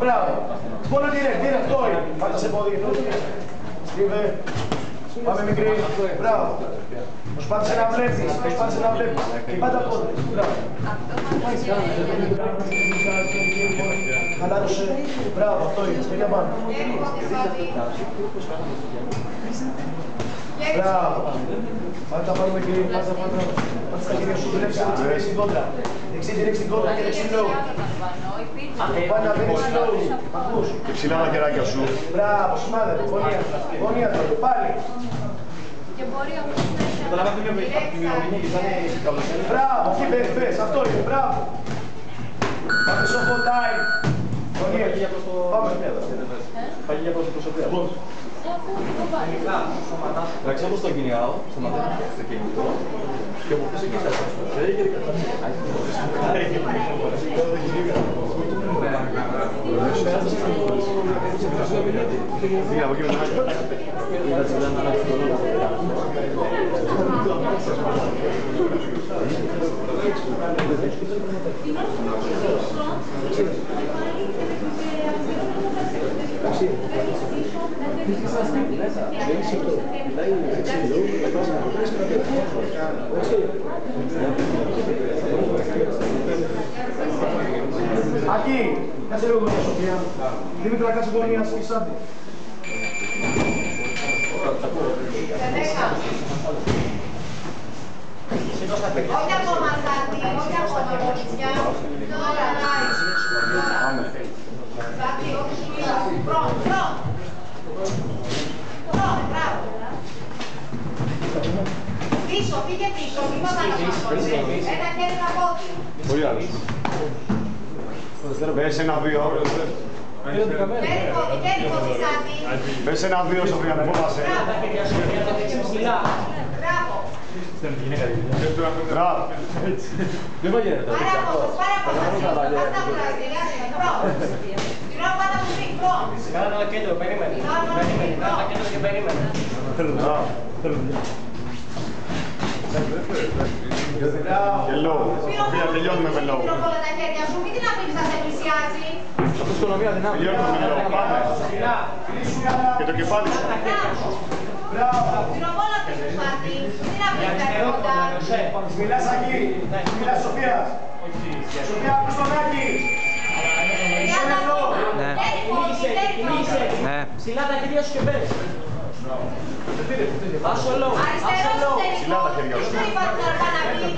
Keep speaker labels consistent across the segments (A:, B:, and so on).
A: Μπράβο. Μόνο τι είναι, τι είναι αυτό. Πάτα σε πόδι. Στίβε. Πάμε μικρή. Μπράβο. Προσπάθησε να βλέπεις, προσπάθησε να βλέπεις. Και πάντα πόδι. Μπράβο. Χαλάρωσε. Μπράβο, αυτό είναι. Χέρια πάνω. Μπράβο. Πάτα πάνω με κύριε, πάτα πάνω. Πάτα στα χέρια σου, δουλέψε δεξί δεξί την κόντρα. Δεξί δεξί την κόντρα και δεξί λόγο. Πάντα μπαίνεις slow. Ακούς.
B: Και ψηλά τα χεράκια σου.
A: Μπράβο, σημάδε. Γωνία. Γωνία τώρα. Πάλι.
C: Και μπορεί όμως να
A: Μπράβο, εκεί πες, πες. Αυτό είναι. Μπράβο. Πάμε στο full time. Γωνία. Πάμε.
B: Πάει για πρώτη προσωπία. Εντάξει, όπως το κυνηγάω, σταματάω στο κινητό και από πίσω κοιτάξω. Δεν έχει
A: Ακή, κάτσε λίγο με Σοφία. Δήμητρα, κάτσε γωνία, σκισάτε.
C: Όχι ακόμα κάτι, Πίσω, πήγε πίσω, μην πάω πάνω από Ένα χέρι ένα πόδι.
B: Πολύ άλλο. Πες ένα δύο.
C: Χέρι πόδι, χέρι πόδι, Σάντι.
B: Πες ένα δύο, Σοφία, μην φοβάσαι.
C: Μπράβο.
B: Μπράβο. Δεν πάει γίνεται.
C: Πάρα από πάρα από Πάτα μου να στείλει, front. Τυρώ πάτα μου πει, front.
D: Κάνε ένα κέντρο, περίμενε. Περίμενε, κάνε ένα κέντρο και περίμενε.
B: Μπράβο. Και λόγο. Σοφία, τελειώνουμε με λόγο.
C: Τυρώ όλα τα χέρια σου, μην την αφήνεις να σε πλησιάζει.
B: Αυτό οικονομία δυνάμει. Τελειώνουμε με λόγο. Πάμε. Και το κεφάλι σου.
C: Τυρώ όλα πίσω, Σάντι. Μην την αφήνεις να έρχοντα.
A: Μιλάς Ακή. Μιλάς Σοφία. Σοφία, ακούς τον Άκη.
E: Ναι.
C: Χέρι πόδι, χέρι πόδι.
E: Ναι.
D: Ψηλά τα χέρια σου και μπες. Άσο low,
C: Αριστερό
D: άσο low.
C: σου
B: Ψηλά τα χέρια σου.
C: Δεν υπάρχει τώρα καναπί.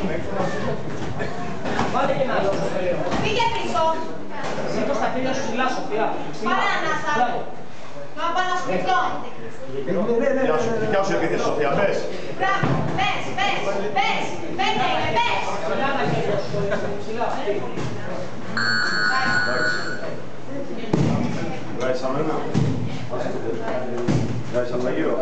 D: Βάλε και ένα άλλο.
C: Πήγε πίσω.
D: Σήκω στα χέρια σου ψηλά, Σοφία. Ψηλά.
C: Πάρε ανάσα.
D: Μπράβο.
C: Να πάνω στο πιθό.
B: Δικιά σου, δικιά σου επίθεση, Σοφία, πες.
C: Μπράβο. Πες, πες, πες. Πέντε είναι, πες.
D: Ψηλά τα χέρια σου. Ψηλά.
B: Βγάζεις αμένα. Βγάζεις από τα γύρω.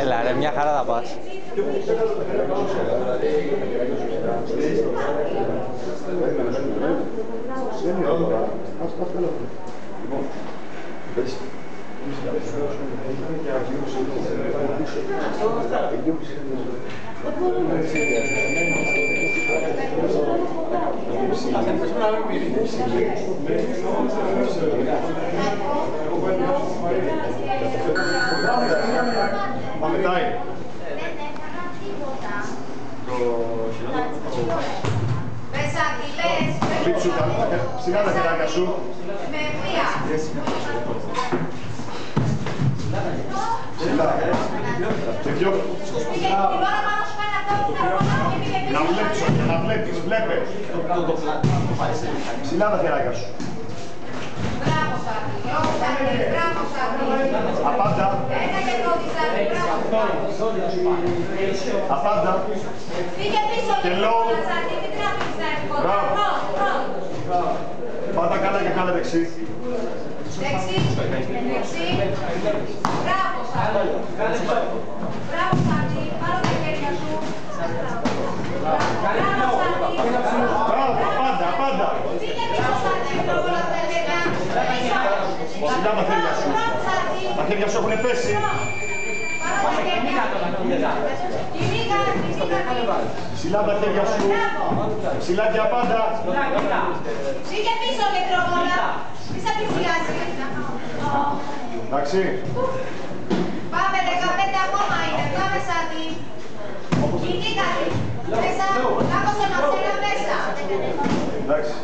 E: Έλα ρε, μια χαρά θα πας.
B: Πάμε τάι.
C: Δεν έκανα τίποτα.
B: Το χειρότερο.
C: Πες αγγυλές.
B: Πίτσου τα ψηλά τα χεράκια σου.
C: Με βία.
B: Να βλέπεις, να βλέπεις, βλέπε. Ψηλά τα χεράκια σου.
C: Μπράβο, Μπράβο,
B: Απάντα.
C: Ένα και. Μπράβο.
B: Απάντα.
C: Φύγε πίσω.
B: Και
C: λόγω. Τι
A: τραβήξεις
C: να έρθει. Μπράβο. Πάτα καλά και καλά δεξί. Δεξί. Μπράβο,
A: χέρια
C: σου έχουν πέσει. Ψηλά τα
A: χέρια σου. Ψηλά για πάντα. Ψήλια
C: πίσω, νεκρόβολα. Μη σε πλησιάσει.
A: Εντάξει. Πάμε 15 ακόμα είναι. Πάμε σάντι.
C: Κινήκατε. Μέσα. Κάπως ο Μαρσέλα μέσα.
A: Εντάξει.